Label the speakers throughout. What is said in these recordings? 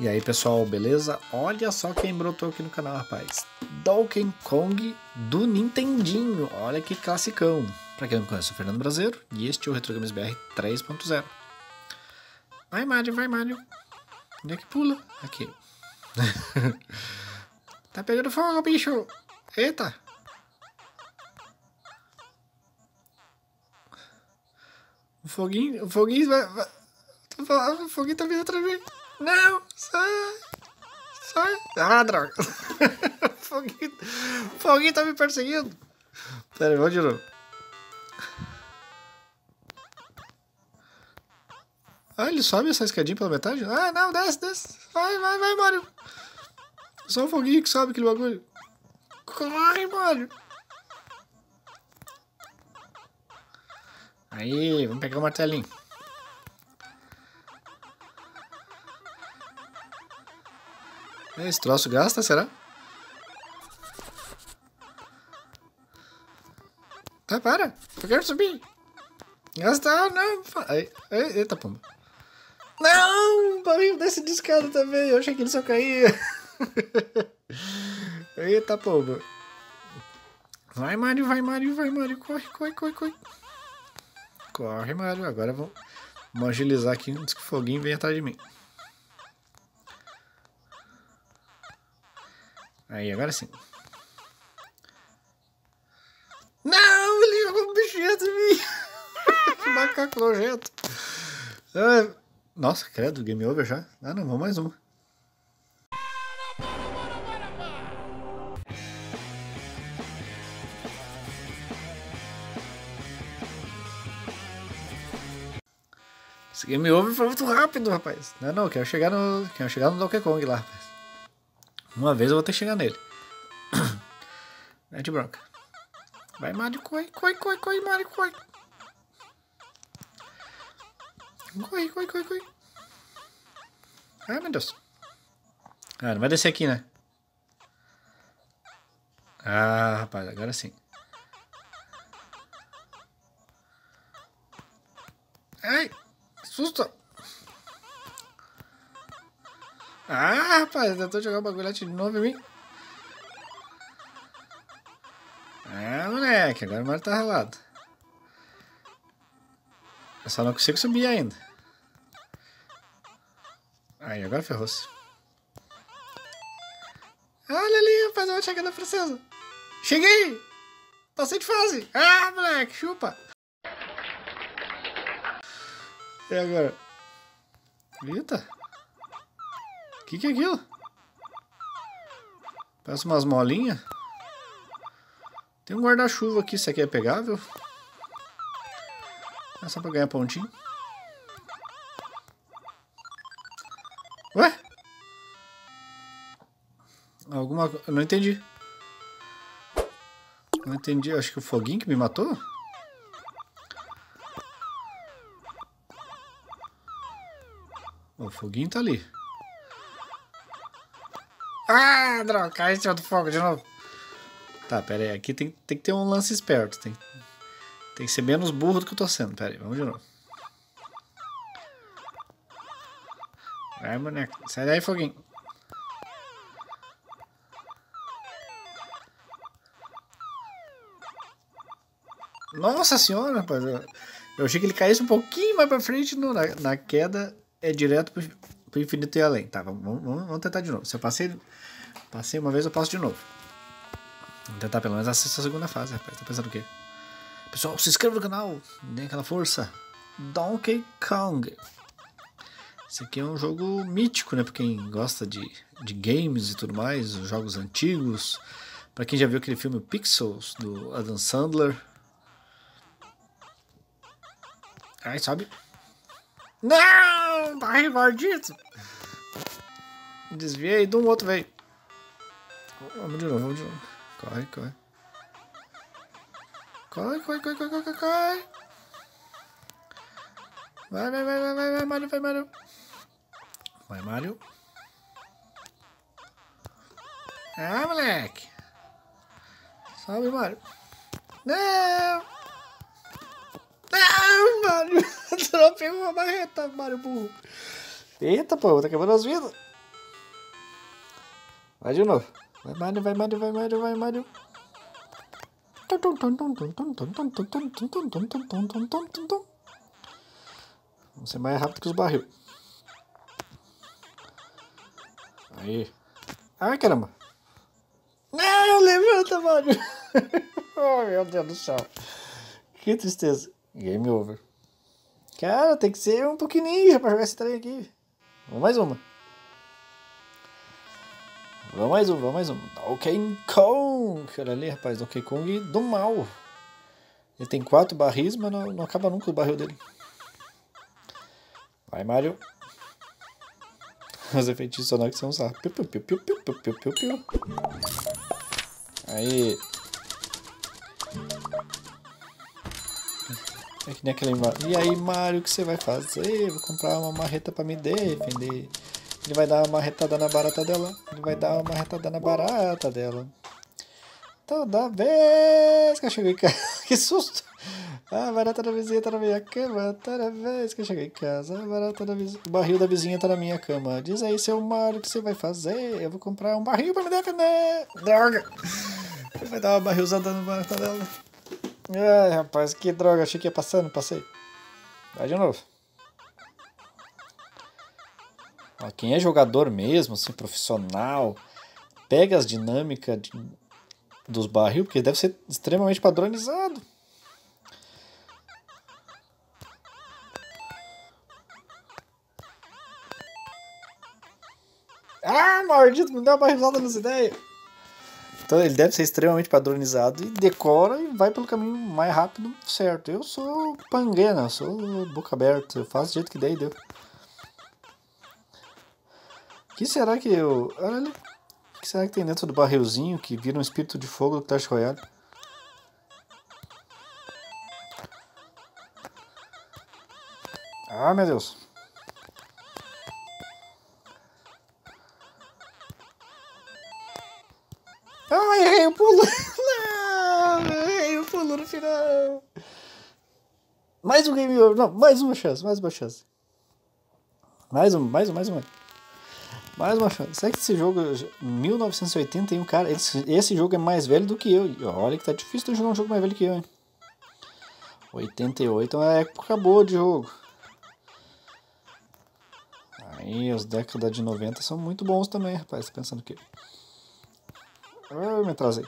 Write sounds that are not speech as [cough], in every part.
Speaker 1: E aí pessoal, beleza? Olha só quem brotou aqui no canal, rapaz. Donkey Kong do Nintendinho. Olha que classicão. Pra quem não conhece, eu sou o Fernando Brasileiro e este é o Retro Games BR 3.0. Vai Mario, vai Mario. Onde é que pula? Aqui. [laughs] tá pegando fogo, bicho. Eita. O foguinho, o foguinho vai... vai... O foguinho tá vindo atrás de mim. Não, sai. Sai. Ah, droga. [laughs] Foguinho, Foguinho tá me perseguindo. Pera vamos de novo. Ah, ele sobe essa escadinha pela metade? Ah, não, desce, desce. Vai, vai, vai, Mario. Só o foguinho que sobe aquele bagulho. Corre, Mario. Aí, vamos pegar o martelinho. Esse troço gasta, será? Ah, para! Eu quero subir! Gastar, não! Aí, eita, pomba! Não! O barril desse de escada também! Eu achei que ele só caía! [laughs] eita, pomba! Vai, Mario, vai, Mario, vai, Mario! Corre, corre, corre, corre! Corre, Mario! Agora vamos, vamos agilizar aqui antes que o foguinho venha atrás de mim. Aí, agora sim. Não, ele jogou um bichinho de mim. [laughs] que macaco nojento. Ah, nossa, credo, game over já? Ah, não, vamos mais uma. Esse game over foi muito rápido, rapaz. Não, não, quero chegar no, quero chegar no Donkey Kong lá, rapaz. Uma vez eu vou ter que chegar nele. [clears throat] De bronca. Vai, Mario, corre, corre, corre, corre, Mario, corre. Corre, corre, corre, corre. Ai, meu Deus. Ah, não vai descer aqui, né? Ah, rapaz, agora sim. Ai, susto. Ah, rapaz, tentou jogar o bagulho de novo em mim. Ah, moleque, agora o Mario tá ralado. Eu só não consigo subir ainda. Aí, agora ferrou-se. Olha ali, rapaz, eu vou chegar na princesa. Cheguei! Passei de fase. Ah, moleque, chupa. E agora? Eita que, que é aquilo? Parece umas molinhas. Tem um guarda-chuva aqui, isso aqui é pegável? É só pra ganhar pontinho. Ué? Alguma... Eu não entendi. Não entendi, acho que o foguinho que me matou? O foguinho tá ali. Droga, cai em cima do fogo de novo. Tá, pera aí. Aqui tem, tem que ter um lance esperto. Tem, tem que ser menos burro do que eu tô sendo. Pera aí, vamos de novo. Vai, boneco. Sai daí, foguinho. Nossa senhora, rapaz. Eu achei que ele caísse um pouquinho mais pra frente. No, na, na queda é direto pro, pro infinito e além. Tá, vamos, vamos, vamos tentar de novo. Se eu passei, passei uma vez, eu passo de novo. Vamos tentar pelo menos essa segunda fase, rapaz. Tá pensando o quê? Pessoal, se inscreva no canal, dê aquela força. Donkey Kong. Esse aqui é um jogo mítico, né? Pra quem gosta de, de games e tudo mais, jogos antigos. Pra quem já viu aquele filme Pixels, do Adam Sandler. Aí, sobe. Não! Barril maldito! Desviei de um outro, velho. Vamos de novo, vamos de novo. Corre, corre. Corre, corre, corre, corre, corre, corre. Vai, vai, vai, vai, vai, vai, Mario, vai, Mario. Vai, Mario. Ah, moleque. Sobe, Mario. Não! Não, Mario. Dropei [laughs] uma barreta, Mario burro. Eita, pô, tá quebrando as vidas. Vai de novo. Vai, Mario, vai, Mario, vai, Mario, vai, Mario. Vamos ser mais rápido que os barril. Aí. Ai, caramba. Não, levanta, Mario. [laughs] oh, meu Deus do céu. Que tristeza. Game over. Cara, tem que ser um pouquinho pra jogar esse trem aqui. Vamos mais uma. Vamos mais um, vamos mais um. Donkey Kong. Olha ali, rapaz. Donkey Kong do mal. Ele tem quatro barris, mas não, não acaba nunca o barril dele. Vai, Mario. Os efeitos sonoros que são usar. Piu, piu, piu, piu, piu, piu, piu, piu. Aí. É que nem aquele E aí, Mario, o que você vai fazer? Vou comprar uma marreta pra me defender. Ele vai dar uma marretada na barata dela. Ele vai dar uma marretada na barata dela. Toda vez que eu cheguei em casa. [laughs] que susto! A barata da vizinha tá na minha cama. Toda vez que eu cheguei em casa. A barata da vizinha. O barril da vizinha tá na minha cama. Diz aí, seu Mario, o que você vai fazer? Eu vou comprar um barril pra me defender. Droga! Ele vai dar uma barrilzada na barata dela. Ai, rapaz, que droga. Achei que ia passar, não passei. Vai de novo. Ó, quem é jogador mesmo, assim, profissional, pega as dinâmicas de, dos barril, porque deve ser extremamente padronizado. Ah, maldito, me deu uma barrilada nas ideias. Então ele deve ser extremamente padronizado e decora e vai pelo caminho mais rápido certo. Eu sou panguena, sou boca aberta, eu faço do jeito que der e deu. O que será que eu. Olha ali. O que será que tem dentro do barrilzinho que vira um espírito de fogo do Clash Royale? Ah, meu Deus. Ah, errei o pulo! [laughs] Não, errei o pulo no final! Mais um game over. Não, mais uma chance, mais uma chance. Mais um, mais um, mais uma. Mais uma chance. Será que esse jogo, 1981, cara, esse, esse jogo é mais velho do que eu. Olha que tá difícil de jogar um jogo mais velho que eu, hein? 88 é época boa de jogo. Aí, os décadas de 90 são muito bons também, rapaz. Pensando que. Ah, me atrasei.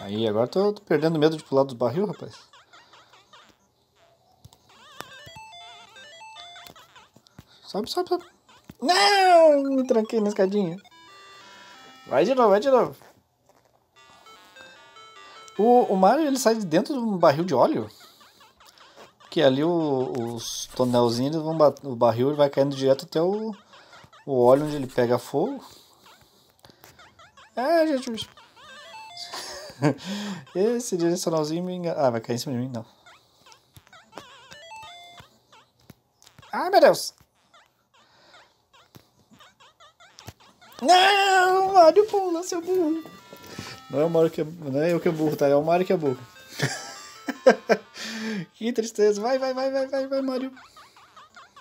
Speaker 1: Aí, agora tô, tô perdendo medo de pular dos barril, rapaz. Sobe, sobe, sobe. Não! Me tranquei na escadinha. Vai de novo, vai de novo. O, o Mario ele sai de dentro de um barril de óleo. Que ali o, os tonelzinhos vão o barril vai caindo direto até o, o óleo onde ele pega fogo. É, Jesus. [laughs] Esse direcionalzinho me engana. Ah, vai cair em cima de mim, não. Ai, meu Deus. Não, Mario pula, seu burro. Não é o Mario que é, não é eu que é burro, tá? É o Mario que é burro. [laughs] que tristeza. Vai, vai, vai, vai, vai, vai, Mario.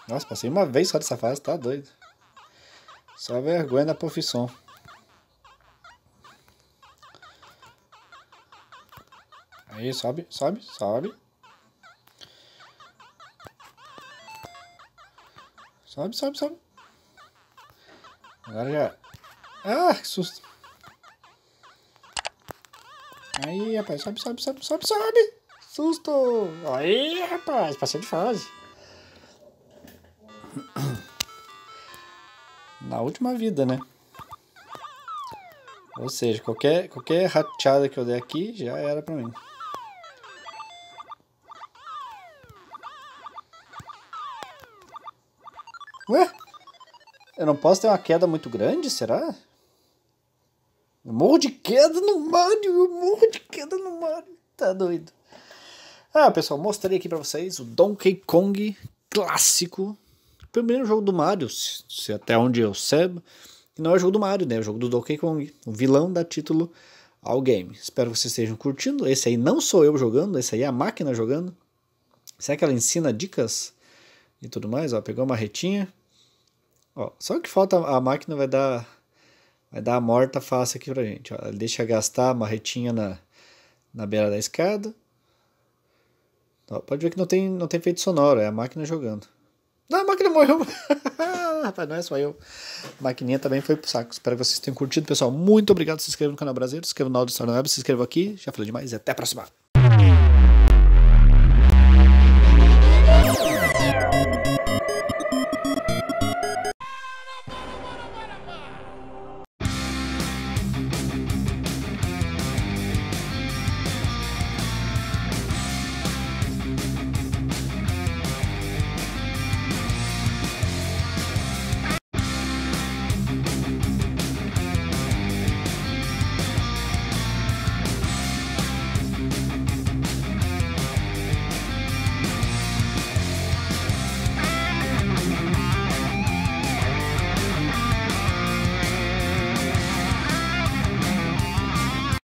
Speaker 1: Nossa, passei uma vez só dessa fase, tá doido. Só vergonha da profissão. Aí, sobe, sobe, sobe. Sobe, sobe, sobe. Agora já. Ah, que susto. Aí, rapaz, sobe, sobe, sobe, sobe, sobe. Susto. Aí, rapaz, passei de fase. Na última vida, né? Ou seja, qualquer, qualquer rachada que eu der aqui já era pra mim. Ué? Eu não posso ter uma queda muito grande, será? Eu morro de queda no Mario, eu morro de queda no Mario. Tá doido. Ah, pessoal, mostrei aqui pra vocês o Donkey Kong clássico primeiro jogo do Mario, se, até onde eu sei, não é o jogo do Mario, né? É o jogo do Donkey Kong. O vilão dá título ao game. Espero que vocês estejam curtindo. Esse aí não sou eu jogando, esse aí é a máquina jogando. Será que ela ensina dicas e tudo mais? Ó, pegou uma retinha. Ó, só que falta a máquina vai dar vai dar a morta fácil aqui pra gente. Ó. Deixa gastar a marretinha na, na beira da escada. Ó, pode ver que não tem, não tem efeito sonoro, é a máquina jogando. Não, a máquina morreu. [laughs] Rapaz, não é só eu. A maquininha também foi pro saco. Espero que vocês tenham curtido, pessoal. Muito obrigado. Se inscreva no canal brasileiro, se inscreva no áudio do Web, se inscreva aqui. Já falei demais e até a próxima.